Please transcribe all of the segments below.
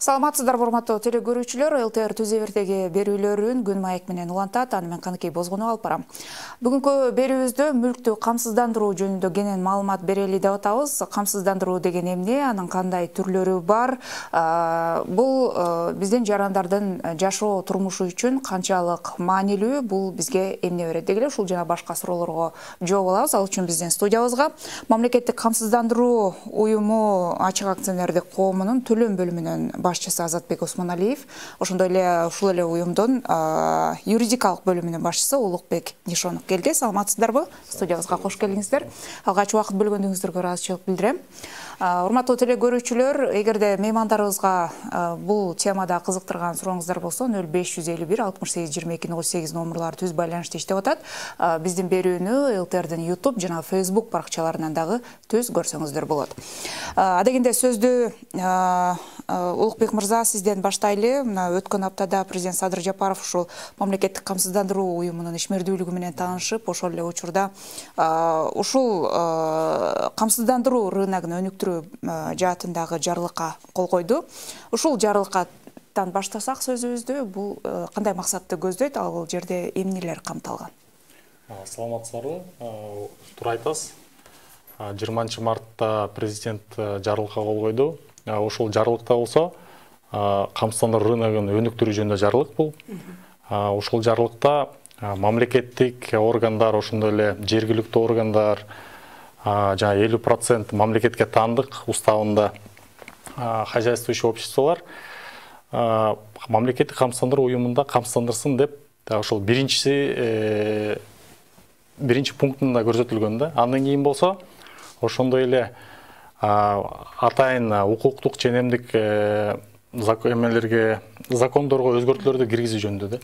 саламатсыздарбы урматтуу теле көрүүчүлөр лтр түз эфирдеги берүүлөрүн күн маек менен улантат аны мен каныкей бозгунов алып барам. Бүгүнкү берүүбүздө мүлктү камсыздандыруу жөнүндө кенен маалымат берели деп атабыз. Камсыздандыруу деген эмне анын кандай түрлөрү бар? Бул биздин жарандардын жашоо турмушу үчүн канчалык маанилүү бул бизге эмне берет деги эле ушул жана башка суроолорго жооп алабыз. Ал үчүн биздин студиябызга мамлекеттик камсыздандыруу уюму ачык акционердик коомунун төлөм бөлүмүнөн башчысы азатбек осмоналиев ошондой эле ушул эле уюмдун юридикалык бөлүмүнүн башчысы улукбек нишонов келди. Саламатсыздарбы? Студиябызга кош келиңиздер. Алгач убакыт бөлгөнүңүздөргө ыраазычылык билдирем. Урматтуу теле көрүүчүлөр эгерде меймандарыбызга бул темада кызыктырган сурооңуздар болсо нөл беш жүз элүү бир алтымыш сегиз жыйырма эки тогуз сегиз номурлары түз байланышта иштеп атат. Биздин берүүнү лтрдин youtube жана facebook баракчаларынан дагы түз көрсөңүздөр болот. Адегенде сөздү улукбек мырза сизден баштайлы. Мына өткөн аптада президент садыр жапаров ушул мамлекеттик камсыздандыруу уюмунун ишмердүүлүгү менен таанышып ошол эле учурда ушул камсыздандыруу рыногун өнүктүрүү жаатындагы жарлыкка кол койду. Ушул жарлыккатан баштасак сөзүбүздү бул кандай максатты көздөйт? Ал жерде эмнелер камтылган саламатсыздарбы туура айтасыз. Жыйырманчы мартта президент жарлыкка кол койду ошол жарлыкта болсо камсыздандыруу рыногун өнүктүрүү жөнүндө жарлык бул. Ошол жарлыкта мамлекеттик органдар ошондой эле жергиликтүү органдар жана элүү процент мамлекетке таандык уставында хозяйствующий обществолор мамлекеттик камсыздандыруу уюмунда камсыздандырсын деп ошол биринчиси э, биринчи пунктунда көрсөтүлгөн да. Андан кийин болсо ошондой эле атайын укуктук ченемдик э, эмелерге закондорго өзгөртүүлөрдү киргизүү жөнүндө да.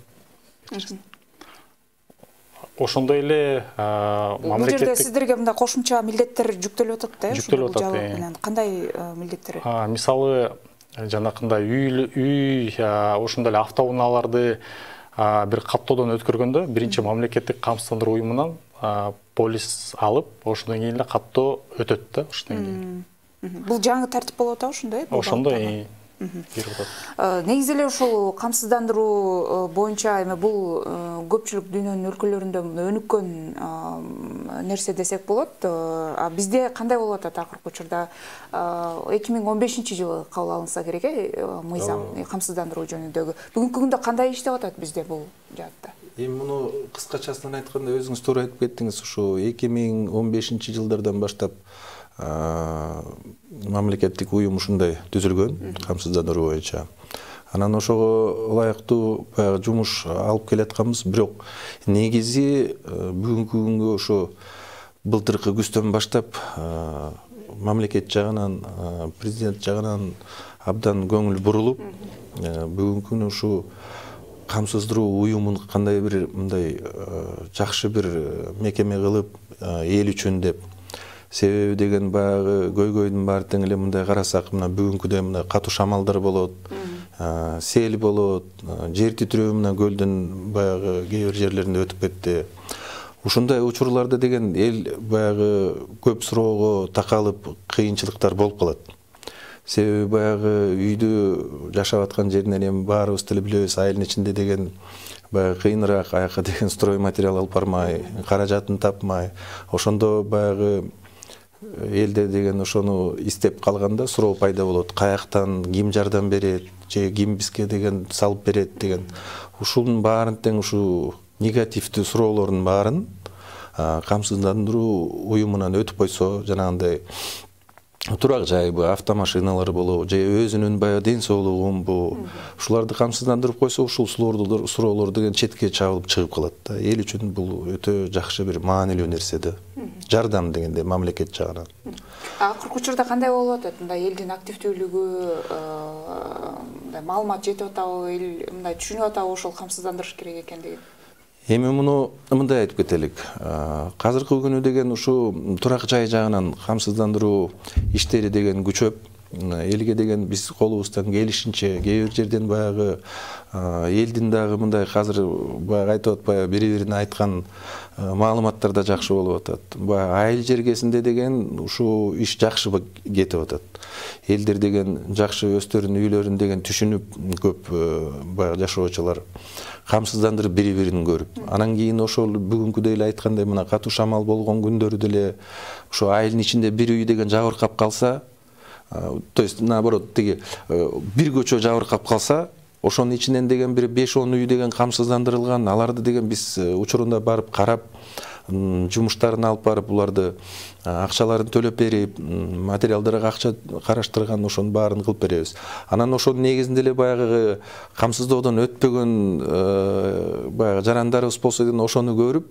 Ошондой эле бул жерде сиздерге мындай кошумча милдеттер жүктөлүп атат да жүктөлүп атат менен. Кандай милдеттер? Мисалы жанакындай үй үй ошондой эле автоунааларды бир каттоодон өткөргөндө биринчи мамлекеттик камсыздандыруу уюмунан полис алып ошондон кийин эле каттоо өтөт да ошондон кийин. Бул жаңы тартип болуп атабы ошондой ошондой берип атат негизи эле ушул камсыздандыруу боюнча эми бул көпчүлүк дүйнөнүн өлкөлөрүндө өнүккөн нерсе десек болот а бизде кандай болуп атат акыркы учурда? Эки миң он бешинчи жылы кабыл алынса керек э мыйзам камсыздандыруу жөнүндөгү. Бүгүнкү күндө кандай иштеп атат бизде бул жаатта эми муну кыскачасынан айтканда өзүңүз туура айтып кеттиңиз. Ушу эки миң он бешинчи жылдардан баштап мамлекеттик уюм ушундай түзүлгөн камсыздандыруу боюнча. Анан ошого ылайыктуу баягы жумуш алып келатканбыз. Бирок негизи бүгүнкү күнгө ошо былтыркы күздөн баштап мамлекет жагынан президент жагынан абдан көңүл бурулуп бүгүнкү күнү ушул камсыздыруу уюмун кандай бир мындай жакшы бир мекеме кылып эл үчүн деп. Себеби деген баягы көйгөйдүн баары тең эле мындай карасак мына бүгүнкүдөй мындай катуу шамалдар болот сел болот жер титирөө мына көлдүн баягы кээ бир жерлеринде өтүп кетти. Ушундай учурларда деген эл баягы көп суроого такалып кыйынчылыктар болуп калат себеби баягы үйдө жашап аткан жеринен эми баарыбыз деле билебиз айылдын ичинде деген баягы кыйыныраак аяка деген строй материал алып бармай каражатын тапмай ошондо баягы элде деген ошону издеп калганда суроо пайда болот. Каяктан ким жардам берет же ким бизге деген салып берет деген ушунун баарын тең ушул негативдүү суроолордун баарын камсыздандыруу уюмунан өтүп койсо жанагындай турак жайбы автомашиналар болобу же өзүнүн баягы ден соолугунбу ушуларды камсыздандырып койсо ушул суроолор деген четке чабылып чыгып калат да. Эл үчүн бул өтө жакшы бир маанилүү нерсе да. Жардам дегенде мамлекет жагынан. Акыркы учурда кандай болуп атат? Мындай элдин активдүүлүгү мындай маалымат жетип атабы эл мындай түшүнүп атабы ошол камсыздандырыш керек экендигин? Эми муну мындай айтып кетелик. Азыркы күнү деген ушул турак жай жагынан камсыздандыруу иштери деген күчөп элге деген биз колубуздан келишинче кээ бир жерден баягы элдин дагы мындай азыр баягы айтып атпайбы бири бирине айткан маалыматтар да жакшы болуп атат баягы айыл жергесинде деген ушул иш жакшы кетип атат элдер деген жакшы өздөрүнүн үйлөрүн деген түшүнүп көп баягы жашоочулар камсыздандырып бири бирин көрүп анан кийин ошол бүгүнкүдөй эле айткандай мына катуу шамал болгон күндөрү деле ошо айылдын ичинде бир үй деген жабыркап калса то есть наоборот тиги бир көчө жабыркап калса ошонун ичинен деген бир беш он үй деген камсыздандырылган аларды деген биз учурунда барып карап жумуштарын алып барып буларды акчаларын төлөп берип материалдарга акча караштырган ошонун баарын кылып беребиз. Анан ошонун негизинде эле баягы камсыздоодон өтпөгөн баягы жарандарыбыз болсо деген ошону көрүп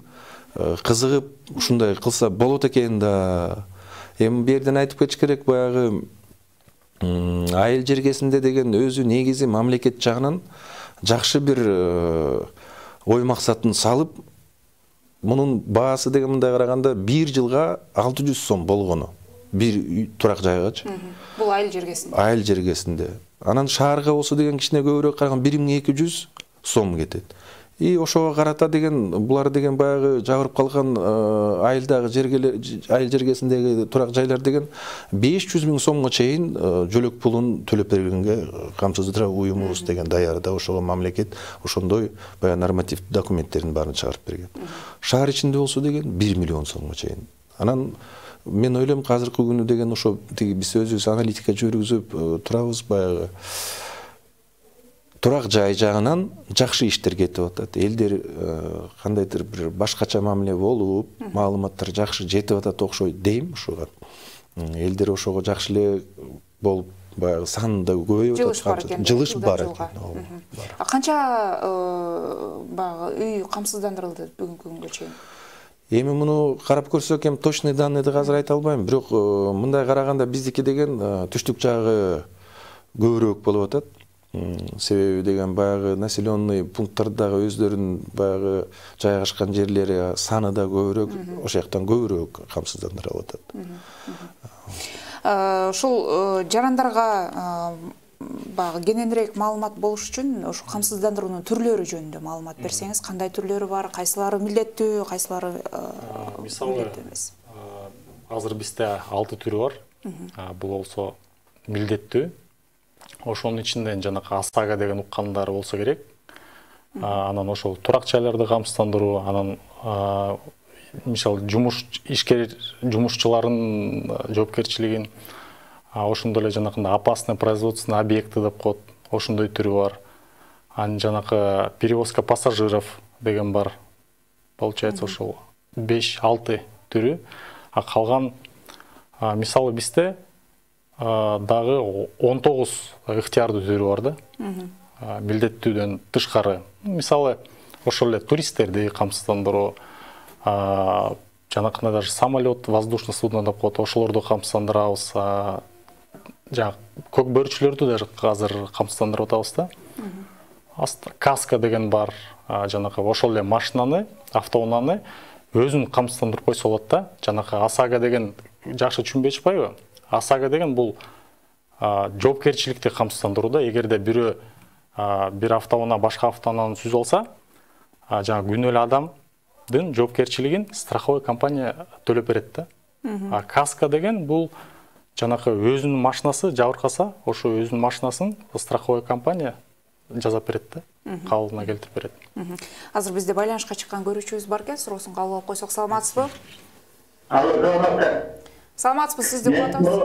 кызыгып ушундай кылса болот экен да. Эми бул жерден айтып кетиш керек баягы айыл жергесинде деген өзү негизи мамлекет жагынан жакшы бир ой максатын салып мунун баасы деген мындай караганда бир жылга алты жүз сом болгону. Бир турак жайгачы бул айыл жергесинде. Айыл жергесинде. Анан шаарга болсо деген кичине көбүрөөк караган бир миң эки жүз сом кетет и ошого карата деген булар деген баягы жабырып калган айылдагы жергелер айыл жергесиндеги турак жайлар деген беш жүз миң сомго чейин жөлөк пулун төлөп бергенге камсыздандыруу уюмубуз деген даяр да. Ошого мамлекет ошондой баягы нормативдүү документтердин баарын чыгарып берген. Шаар ичинде болсо деген бир миллион сомго чейин. Анан мен ойлойм азыркы күнү деген ошо тиги биз өзүбүз аналитика жүргүзүп турабыз баягы. Турак жай жагынан жакшы иштер кетип атат элдер кандайдыр бир башкача мамиле болуп маалыматтар жакшы жетип атат окшойт дейм ушуга элдер ошого жакшы эле болуп баягы саны да көбөйүп атат жылыш бар экен жылыш бар экен канча баягы үй камсыздандырылды бүгүнкү күнгө чейин эми муну карап көрсөк эми точный данныйды азыр айта албайм бирок мындай караганда биздики деген түштүк жагы көбүрөөк болуп атат себеби деген баягы населенный пункттардагы өздөрүнүн баягы жайгашкан жерлери саны да көбүрөөк ошол жактан көбүрөөк камсыздандырылып атат. Ушул жарандарга баягы кененирээк маалымат болуш үчүн ушул камсыздандыруунун түрлөрү жөнүндө маалымат берсеңиз кандай түрлөрү бар? Кайсылары милдеттүү кайсылары мисалы эмес? азыр бизде алты түрү бар. Бул болсо милдеттүү ошонун ичинде жанакы осаго деген уккандар болсо керек. Анан ошол турак жайларды камсыздандыруу анан мисалы жумуш ишкер жумушчулардын жоопкерчилигин ошондой эле жанакындай опасный производственный объекты деп коет ошондой түрү бар. Анан жанакы перевозка пассажиров деген бар. Получается ошол беш алты түрү. А калган мисалы бизде дагы он тогуз ыктыярдуу түрү бар да милдеттүүдөн тышкары. Мисалы ошол эле туристтерди камсыздандыруу жанакындай даже самолет воздушный судно деп коет ошолорду камсыздандырабыз жанагы көк бөрүчүлөрдү даже азыр камсыздандырып атабыз да. Каска деген бар жанакы. Ошол эле машинаны автоунааны өзүн камсыздандырып койсо болот да жанакы осаго деген жакшы түшүнбөй атышпайбы осаго деген бул жоопкерчиликти камсыздандыруу да эгерде бирөө бир автоунаа башка автоунааны сүзүп алса жанагы күнөөлүү адамдын жоопкерчилигин страховой компания төлөп берет да. А каска деген бул жанакы өзүнүн машинасы жабыркаса ошо өзүнүн машинасын страховой компания жасап берет да кабылына келтирип берет азыр бизде байланышка чыккан көрүүчүбүз бар экен суроосун кабыл алып койсок саламатсызбы алло саламатсызбы саламатсызбы сизди угуп атабыз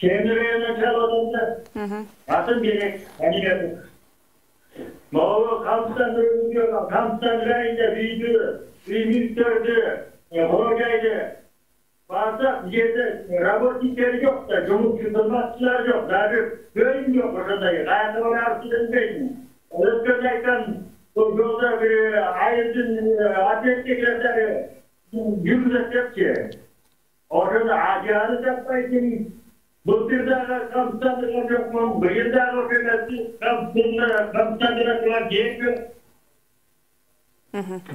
чемир районунан чалып атам да атым керек жерде работниктери жок да жумушчу кызматчылар жок даже каяка барабызды билбейм өткөндө айткан бул жолдо бир айылдын жүргүзөт депчи ошону ажары таппайсың былтыр дагы камсыздандырган жокмун быйыл дагы ошо жер жок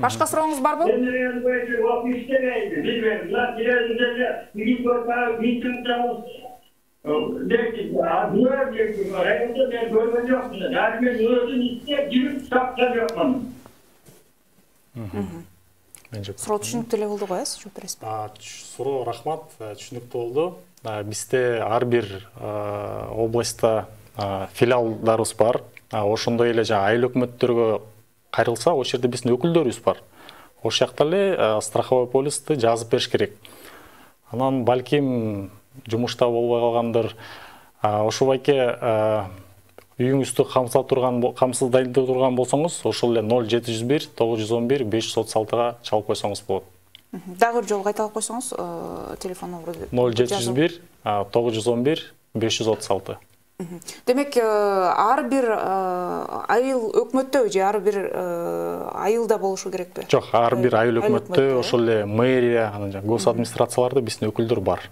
башка сурооңуз барбы иштебейди билбейм районда мен көрген жоқпын даже мен өзім істеп жүріп тапқан жоқпын мен жок суроо түшүнүктүү эле болду го э жооп бересизби суроо рахмат А, түшүнүктүү болду. Бизде ар бир а, областта филиалдарыбыз бар. Ошондой эле жанагы айыл өкмөттөргө кайрылса ошол жерде биздин өкүлдөрүбүз бар. Ошол жакта эле а, страховой полисти жазып бериш керек. Анан балким жумушта болбой калгандыр А, ошобайке а, үйүңүздү камсыздап турган бо- камсыздайт турган болсоңуз ошол эле ноль жети жүз бир тогуз жүз он бир беш жүз отуз алтыга чалып койсоңуз болот. Дагы бир жолу кайталап койсоңуз э, телефон номерду ноль жети жүз бир тогуз жүз он бир беш жүз отуз алты. Демек э, ар бир э, айыл өкмөттөбү же ар бир айылда болушу керекпи жок ар бир айыл өкмөттө ошол эле мэрия анан гос администрацияларда биздин өкүлдөр бар.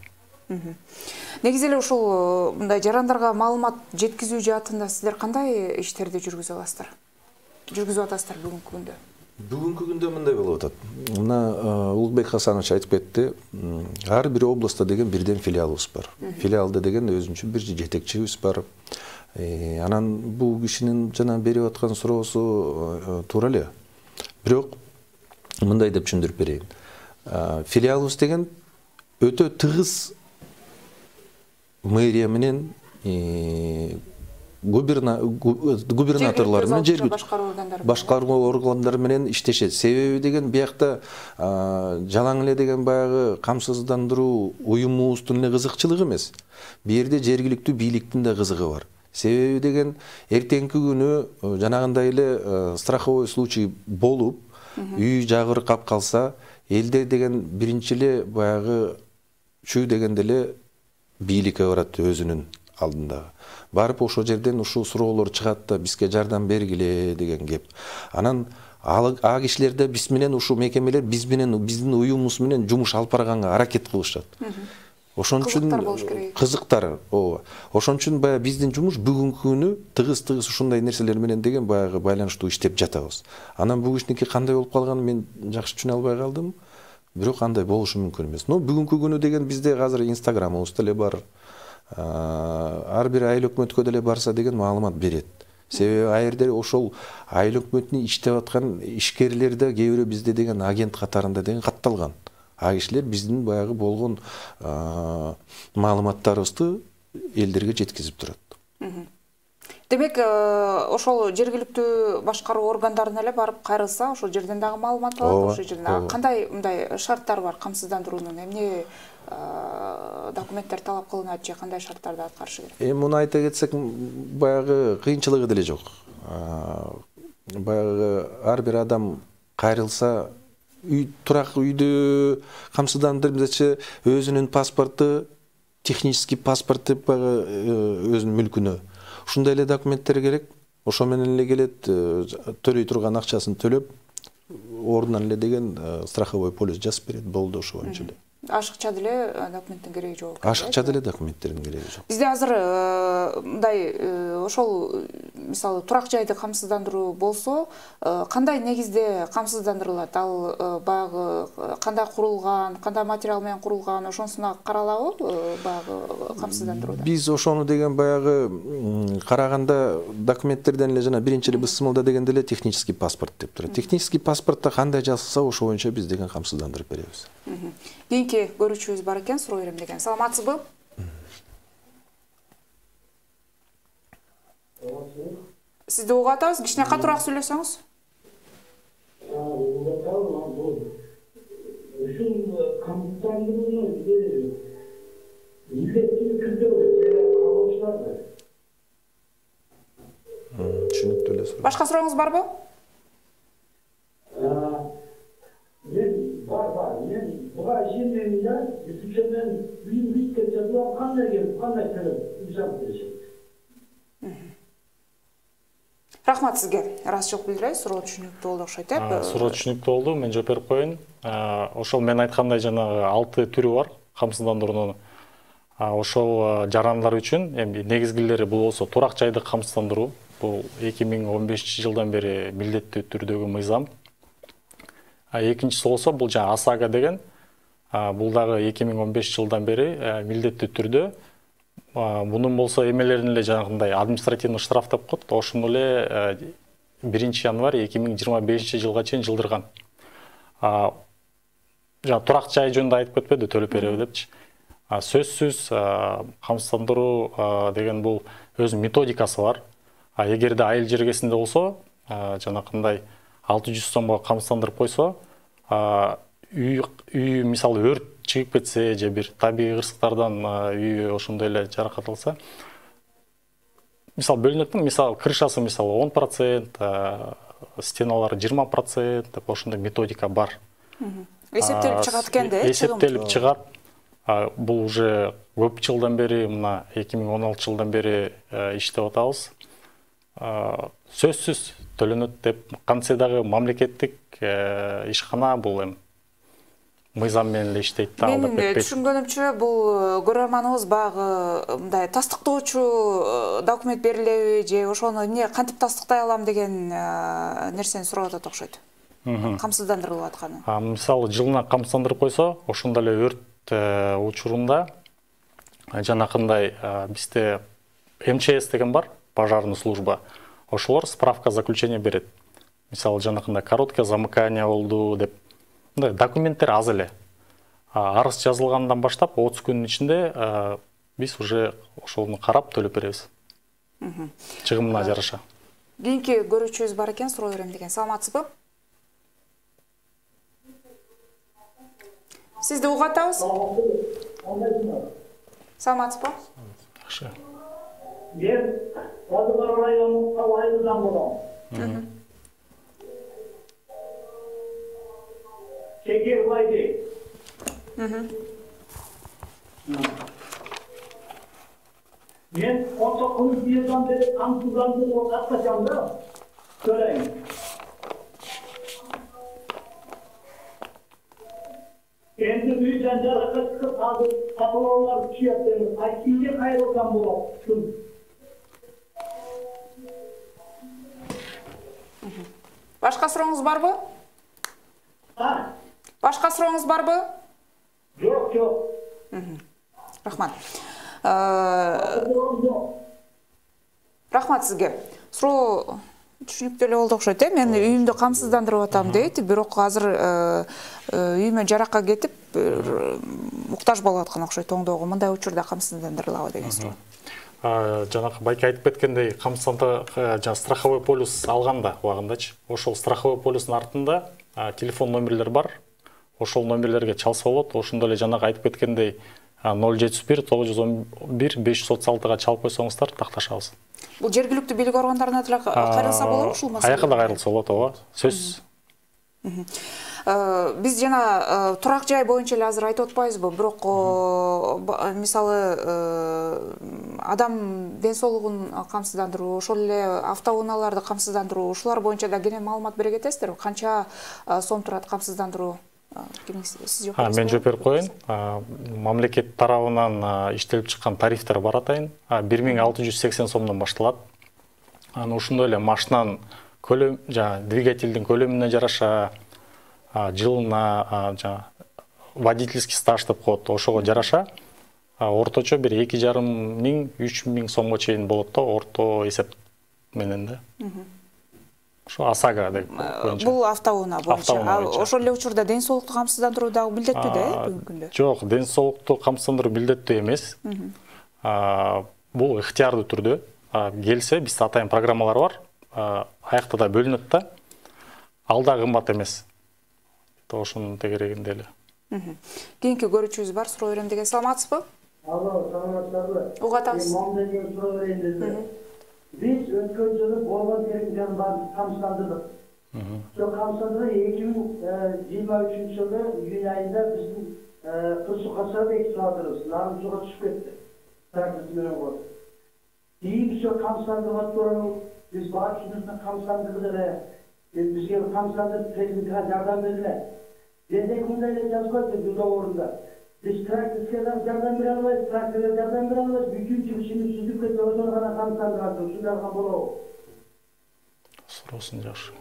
Негизи эле ушул э, мындай жарандарга маалымат жеткизүү жаатында сиздер кандай иштерди жүргүзө аласыздар? Жүргүзүп атасыздар бүгүнкү күндө? Бүгүнкү күндө мындай болуп атат. Мына э, улукбек хасанович айтып кетти. Ар бир областта деген бирден филиалыбыз бар. Филиалда деген өзүнчө бир жетекчибиз бар. Э, анан бул кишинин жана берип аткан суроосу туура эле бирок мындай деп түшүндүрүп берейин. Филиалыбыз деген өтө тыгыз мэрия менен губерна- гу- губернаторлор менен жергиликтүү башкаруу органдары. Башкаруу органдары менен иштешет себеби деген биякта жалаң эле деген баягы камсыздандыруу уюмубуздун эле кызыкчылыгы эмес бул жерде жергиликтүү бийликтин да кызыгы бар. Себеби деген эртеңки күнү жанагындай эле страховой случай болуп үй жабыркап калса элде деген биринчи эле баягы чүй дегенде эле бийликке барат өзүнүн алдындагы барып ошол жерден ушул суроолор чыгат да бизге жардам бергиле деген кеп. Анан ал а кишилер да биз менен ушул мекемелер биз менен биздин уюмубуз менен жумуш алып барганга аракет кылышат. Ошон үчүн Кызыктар болуш керек. кызыктар ооба. Ошон үчүн баягы биздин жумуш бүгүнкү күнү тыгыз тыгыз ушундай нерселер менен деген баягы байланыштуу иштеп жатабыз. Анан бул кишиники кандай болуп калганын мен жакшы түшүнө албай калдым. Бирок андай болушу мүмкүн эмес но бүгүнкү күнү деген бизде азыр инстаграмыбыз деле бар ар бир айыл өкмөткө деле барса деген маалымат берет себеби ал жерде ошол айыл өкмөтүнүн иштеп аткан ишкерлер да кээ бирөө бизде деген агент катарында деген катталган а кишилер биздин баягы болгон маалыматтарыбызды элдерге жеткизип турат демек э, ошол жергиликтүү башкаруу органдарына эле барып кайрылса ошол жерден дагы маалымат алат ошол жерден дагы кандай мындай шарттар бар камсыздандыруунун? Эмне э, документтер талап кылынат же кандай шарттарды аткарышы керек? Эми муну айта кетсек баягы кыйынчылыгы деле жок. Баягы ар бир адам кайрылса үй турак үйдү камсыздандырып дечи өзүнүн паспорту технический паспорт деп баягы э, өзүнүн мүлкүнө ушундай эле документтер керек. Ошо менен эле келет э, төлөй турган акчасын төлөп ордунан эле деген э, страховой полис жазып берет болду ошо боюнча эле. Ашыкча деле э, документтин кереги жок экен, ашыкча деле документтердин кереги жок бизде азыр э, мындай э, ошол мисалы турак жайды камсыздандыруу болсо кандай негизде камсыздандырылат ал баягы кандай курулган кандай материал менен курулган ошонусуна каралабы баягы камсыздандырууда биз ошону деген баягы караганда документтерден эле жана биринчи эле ысымылда дегенде эле технический паспорт деп турат. Технический паспортто кандай жазылса ошо боюнча биз деген камсыздандырып беребиз. Кийинки көрүүчүбүз бар экен суроо берем деген саламатсызбы сизди угуп атабыз кичине катуураак сүйлөсөңүз ушул камсыздандырууну милдеттүү түрдө кабылчуларды М, түшүнүктүү эле суроо башка сурооңуз барбы үчүнчө мен үйүм бүйүп кетсе булар кандай келип кандай төлөп үй салып беришет рахмат сизге ыраазычылык билдиребиз суроо түшүнүктүү болду окшойт э А, суроо түшүнүктүү болду мен жооп берип коеюн А, ошол мен айткандай жанагы алты түрү бар камсыздандыруунун А, ошол жарандар үчүн эми негизгилери бул болсо турак жайды камсыздандыруу бул эки миң он бешинчи жылдан бери милдеттүү түрдөгү мыйзам А, экинчиси болсо бул жанагы осаго деген А, бул дагы эки миң он бешинчи жылдан бери а, милдеттүү түрдө мунун болсо эмелерин эле жанагындай административный штраф деп коет ошону эле биринчи январь эки миң жыйырма бешинчи жылга чейин жылдырган жана турак жай жөнүндө айтып кетпеди төлөп береби депчи сөзсүз камсыздандыруу деген бул өзүнүн методикасы бар. Эгерде айыл жергесинде болсо жанакындай алты жүз сомго камсыздандырып койсо үй үй мисалы өрт чыгып кетсе же бир табигый кырсыктардан үйү ошондой эле жаракат алса мисалы бөлүнөт мисалы крышасы мисалы он процент стеналары жыйырма процент деп ошондой методика бар. Эсептелип чыгат экен да э эсептелип чыгат. Бул уже көп жылдан бери мына эки миң он алтынчы жылдан бери иштеп атабыз. Сөзсүз төлөнөт деп кантсе дагы мамлекеттик ишкана бул эми. Мыйзам менен эле иштейт да менин түшүнгөнүмчө бул көрөрманыбыз баягы мындай тастыктоочу документ берилеби же ошону эмне кантип тастыктай алам деген нерсени сурап атат окшойт камсыздандырылып атканы. Мисалы жылына камсыздандырып койсо ошондо эле өрт учурунда жанакындай бизде мчс деген бар пожарный служба ошолор справка заключение берет. Мисалы жанакындай короткое замыкание болду деп мындай документтер аз эле арыз жазылгандан баштап отуз күнүнүн ичинде биз уже ошону карап төлөп беребиз чыгымына жараша. Кийинки көрүүчүбүз бар экен суроо берем деген. Саламатсызбы сизди угуп атабыз? Саламатсызбы жакшы мен талдыкөл районунун талайынан болом. Дейт мен он тогузунчу жылдан бери камсыздандырууга катнашам да көрөйүн эми үйдөн жаракат чыгып азыр капалаалар түшүп дейм кайсыйга кайрылсам болот башка сурооңуз барбы башка сурооңуз барбы жок жок рахмат рахмат сизге суроо түшүнүктүү эле болду окшойт э мен үйүмдү камсыздандырып атам дейт бирок азыр үйүмө жаракка кетип муктаж болуп аткан окшойт оңдоого мындай учурда камсыздандырылабы деген суроо жанагы байке айтып кеткендей жанагы страховой полюс алган да убагындачы ошол страховой полюстун артында телефон номерлер бар ошол номерлерге чалса болот. Ошондой эле жанагы айтып кеткендей ноль жети жүз бир тогуз жүз он бир беш жүз отуз алтыга чалып койсоңуздар такташабыз. Бул жергиликтүү бийлик органдарына деле кайрылса болобу ушул маселе. каяка да кайрылса болот ооба. Сөзсүз биз жана турак жай боюнча эле азыр айтып атпайбызбы бирок мисалы адам ден соолугун камсыздандыруу ошол эле автоунааларды камсыздандыруу ушулар боюнча да кенен маалымат бере кетесиздерби канча сом турат камсыздандыруу сиз жооп мен жооп берип коеюн. Мамлекет тарабынан иштелип чыккан тарифтер бар атайын. Бир миң алты жүз сексен сомдон башталат. Анан ошондой эле машинанын көлөм жанагы двигательдин көлөмүнө жараша жылына жана водительский стаж деп коет ошого жараша. Орточо бир эки жарым миң үч миң сомго чейин болот да орто эсеп менен да ошо осаго боюнча бул автоунаа боюнча ошол эле учурда ден соолукту камсыздандыруу дагы милдеттүү да э бүгүнкү күндө жок ден соолукту камсыздандыруу милдеттүү эмес. Бул ыктыярдуу түрдө келсе бизде атайын программалар бар. Аякта да бөлүнөт да. Ал да кымбат эмес. Ошонун тегерегинде эле. Кийинки көрүүчүбүз бар суроо берем деген саламатсызбы? Алло саламатсыздарбы? Угуп атабыз. Мамлекет суроо берейин биз өткөн жылы болгон техниканы баарын камсыздандырдык ошо камсыздандырып эки миң жыйырма үчүнчү жылы июнь айында биздин кыз суу качырып экитип атырбыз нарым сууга түшүп кетти трактор менен коюп кийин ошо камсыздандырууга тууралуу биз баары ушунусуна камсыздандырдык эле бизге камсыздандырып техникага жардам договорунда биз тракторга жардам бере жардам бере албайбыз бүтүн жыгышыбыз сүзүп кетти ошону гана камсыздандырасыз ушундай кылган болобу суроосун жакшы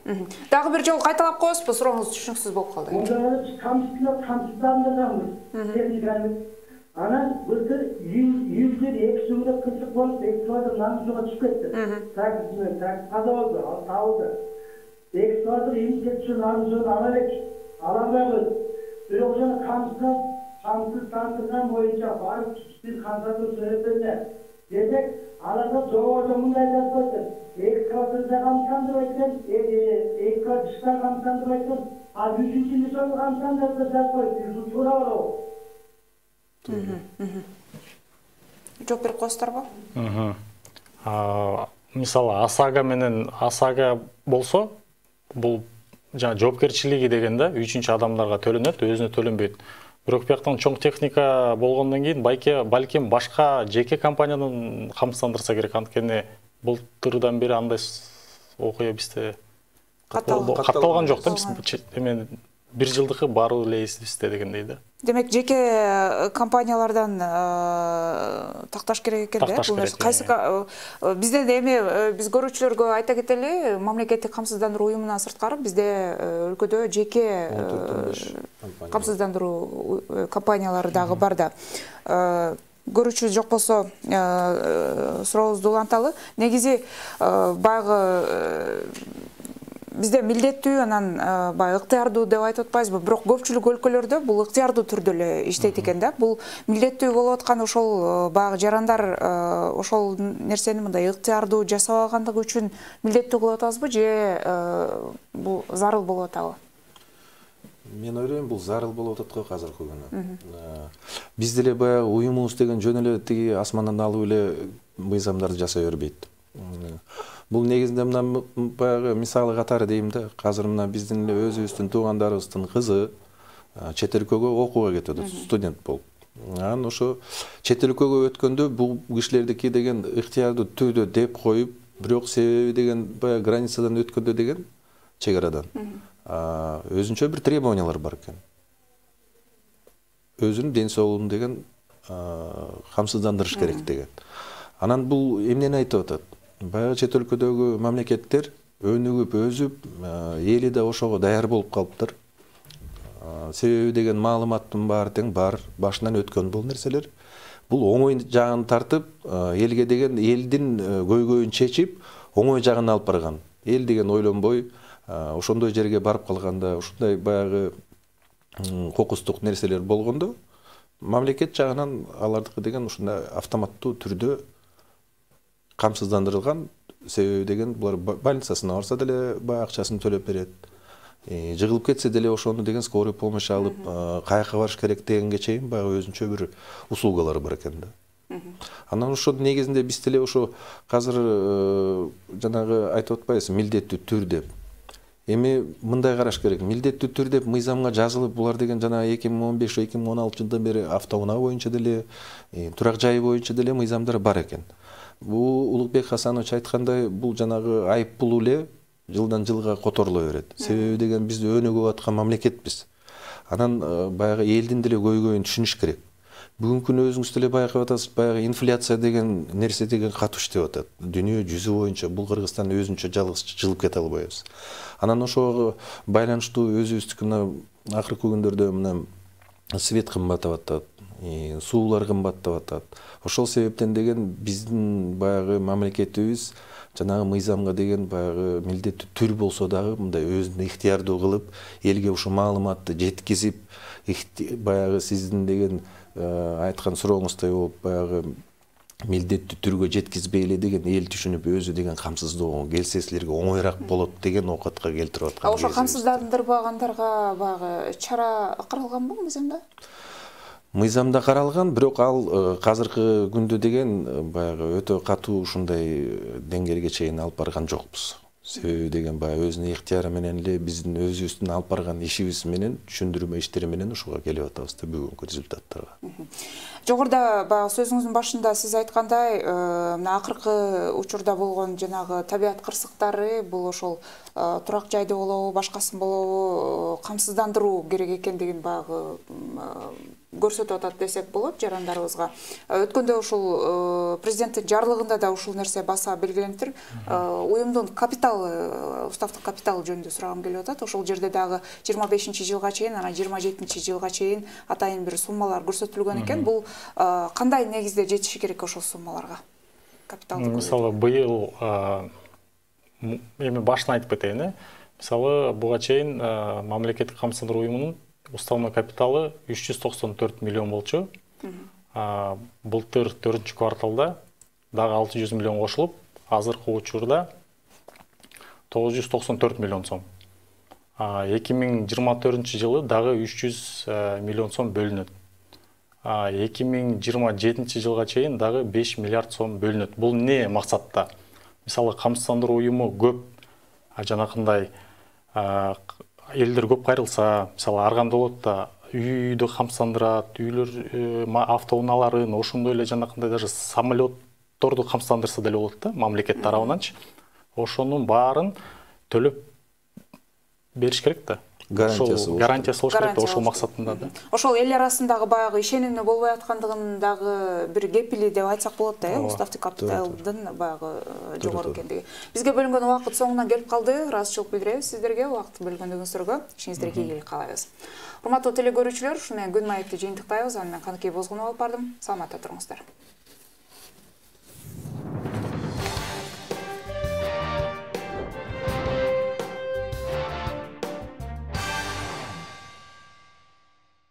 дагы бир жолу кайталап коесузбу сурооңуз түшүнүксүз болуп калды камсыздандырабыз техниканы анан былтыр жүзден эки сууга кырсык болуп экскаватор намусуга түшүп кетти трактор менен трактор каза болду ал табылды экскаватор эмне ушу намусун ала элек ала албай койду бирок камсыз тандырган боюнча барып биз камсатуу сүрөтүнө десек аларга жогоруда мындай коюптур экскаваторда камсыздандырбайт экен экскаватор тышта камсыздандырбайт экен ал үчүнчү мисалы камсыздандырып жазып коюптур ушу туура болобу жооп берип коесуздарбы мисалы осаго менен осаго болсо бул жаңа жоопкерчилиги деген да үчүнчү адамдарга төлөнөт өзүнө төленбейт бирок бияктан чоң техника болгондон кийин балким башка жеке компаниядан камсыздандырса керек. Анткени былтырдан бери андай окуя бизде катталган жок да биз эме бир жылдыкы бар эле эсибизде дегендей да. Демек жеке э, компаниялардан э, такташ керек экен да бул нерсе кайсы э, бизде да эми биз көрүүчүлөргө айта кетели мамлекеттик камсыздандыруу уюмунан сырткары бизде өлкөдө жеке камсыздандыруу компаниялары дагы бар да. Көрүүчү жок болсо сурообузду уланталы негизи баягы бизде милдеттүү анан баягы ыктыярдуу деп айтып атпайбызбы. Бирок көпчүлүк өлкөлөрдө бул ыктыярдуу түрдө эле иштейт экен да. Бул милдеттүү болуп аткан ошол баягы жарандар ошол нерсени мындай ыктыярдуу жасабагандыгы үчүн милдеттүү кылып атабызбы же бул зарыл болуп атабы? Мен ойлойм бул зарыл болуп атат го азыркы күнү. Биз деле баягы уюмубуз деген жөн эле тиги асмандан алып эле мыйзамдарды жасай бербейт бул негизинде мына баягы мисалы катары дейм да азыр мына биздин эле өзүбүздүн туугандарыбыздын кызы чет өлкөгө окууга кетип студент болуп анан ошо чет өлкөгө өткөндө бул кишилердики деген ыктыярдуу түрдө деп коюп бирок себеби деген баягы границадан өткөндө деген чек арадан өзүнчө бир требованиялар бар экен өзүнүн ден соолугун деген камсыздандырыш керек деген. Анан бул эмнени айтып атат баягы чет өлкөдөгү мамлекеттер өнүгүп өсүп эли да ошого даяр болуп калыптыр. Себеби деген маалыматтын баары тең бар башынан өткөн бул нерселер. Бул оңой жагын тартып элге деген элдин көйгөйүн чечип оңой жагын алып барган. Эл деген ойлонбой ошондой жерге барып калганда ушундай баягы кокустук нерселер болгондо мамлекет жагынан алардыкы деген ушундай автоматтуу түрдө камсыздандырылган себеби деген булар больницасына барса деле баягы акчасын төлөп берет жыгылып кетсе деле ошону деген скорый помощь алып каяка барыш керек дегенге чейин баягы өзүнчө бир услугалары бар экен да. Анан ошонун негизинде биз деле ошо азыр жанагы айтып атпайбызбы милдеттүү түр деп. Эми мындай караш керек милдеттүү түр деп мыйзамга жазылып булар деген жанагы эки миң он беш эки миң он алтынчы жылдан бери автоунаа боюнча деле турак жай боюнча деле мыйзамдар бар экен бул улукбек хасанович айткандай бул жанагы айып пул эле жылдан жылга которула берет. Себеби деген биз өнүгүп аткан мамлекетпиз. Анан баягы элдин деле көйгөйүн түшүнүш керек. Бүгүнкү күнү өзүңүз деле байкап атасыз баягы инфляция деген нерсе деген катуу иштеп атат. Дүйнө жүзү боюнча бул кыргызстан өзүнчө жалгыз жылып кете албайбыз. Анан ошого байланыштуу өзүбүздүкү мына акыркы күндөрдө мына свет кымбаттап атат суулар кымбаттап атат ошол себептен деген биздин баягы мамлекетибиз жанагы мыйзамга деген баягы милдеттүү түр болсо дагы мындай өзүн ыктыярдуу кылып элге ушул маалыматты жеткизип баягы сиздин деген айткан сурооңуздай болуп баягы милдеттүү түргө жеткизбей эле деген эл түшүнүп өзү деген камсыздоо келсе силерге оңоюраак болот деген оокатка келтирип аткан ошо камсыздандырбагандарга баягы чара каралганбы мыйзамда мыйзамда каралган бирок ал азыркы күндө деген баягы өтө катуу ушундай деңгээлге чейин алып барган жокпуз. Себеби деген баягы өзүнүн ыктыяры менен эле биздин өзүбүздүн алып барган ишибиз менен түшүндүрмө иштери менен ушуга келип атабыз да бүгүнкү результаттарга. Жогоруда баягы сөзүңүздүн башында сиз айткандай мына акыркы учурда болгон жанагы табият кырсыктары бул ошол турак жайды болобу башкасын болобу камсыздандыруу керек экендигин баягы көрсөтүп атат десек болот жарандарыбызга. Өткөндө ушул президенттин жарлыгында да ушул нерсе баса белгилениптир уюмдун капиталы уставдык капиталы жөнүндө сурагым келип атат. Ошол жерде дагы жыйырма бешинчи жылга чейин анан жыйырма жетинчи жылга чейин атайын бир суммалар көрсөтүлгөн экен. Бул кандай негизде жетиши керек ошол суммаларга? Капиталды мисалы быйыл эми башынан айтып кетейин э. Мисалы буга чейин мамлекеттик камсыздандыруу уюмунун уставной капиталы үч жүз токсон төрт миллион болчу. Былтыр төртүнчү кварталда дагы алты жүз миллион кошулуп азыркы учурда тогуз жүз токсон төрт миллион сом. Эки миң жыйырма төртүнчү жылы дагы үч жүз миллион сом бөлүнөт. Эки миң жыйырма жетинчи жылга чейин дагы беш миллиард сом бөлүнөт. Бул эмне максатта? Мисалы камсыздандыруу уюму көп жанакындай элдер көп кайрылса мисалы ар кандай болот да үйдү камсыздандырат үйлөр автоунааларын ошондой эле жанакындай даже самолетторду камсыздандырса деле болот да мамлекет тарабынанчы. Ошонун баарын төлөп бериш керек да гарантиясы гарантиясы болуш керек да ошол максатында да? Ошол эл арасындагы баягы ишенимдүү болбой аткандыгын дагы бир кепили деп айтсак болот да э уставдык капиталдын баягы жогору экендиги бизге бөлүнгөн убакыт соңуна келип калды ыраазычылык билдиребиз сиздерге убакыт бөлгөндүгүңүздөргө ишиңиздерге ийгилик каалайбыз урматтуу теле көрүүчүлөр ушу менен күн маекти жыйынтыктайбыз аны мен каныкей бозгунова алып бардым. Саламатта туруңуздар